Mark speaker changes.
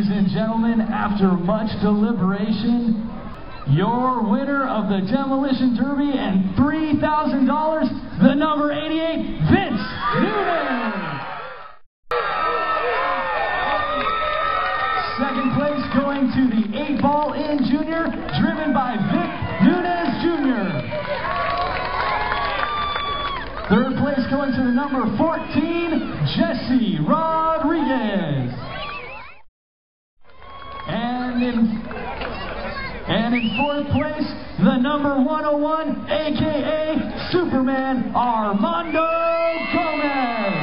Speaker 1: Ladies and gentlemen, after much deliberation, your winner of the Demolition Derby and $3,000, the number 88, Vince Noonan. Second place going to the 8 Ball In Junior, driven by Vic Nunez Jr. Third place going to the number 14, Jesse Rodriguez. And in, and in fourth place, the number 101, a.k.a. Superman, Armando Gomez.